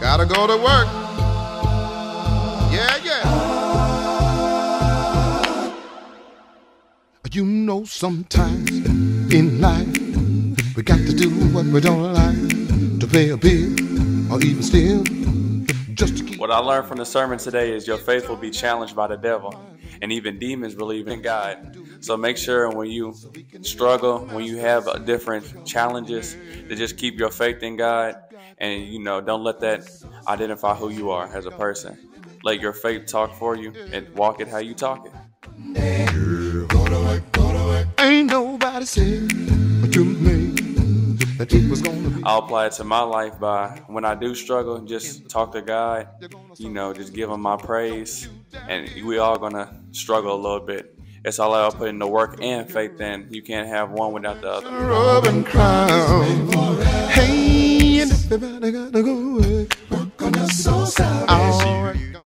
Gotta go to work. Yeah, yeah. You know, sometimes in life we got to do what we don't like to pay a bill or even steal. What I learned from the sermon today is your faith will be challenged by the devil, and even demons believe in God. So make sure when you struggle, when you have different challenges, to just keep your faith in God, and you know, don't let that identify who you are as a person. Let your faith talk for you, and walk it how you talk it. Ain't nobody said that it was gonna be. I'll apply it to my life by when I do struggle, just talk to God, you know, just give Him my praise. And we all gonna struggle a little bit. It's all I'll put in the work and faith in. You can't have one without the other. Hey, everybody gotta go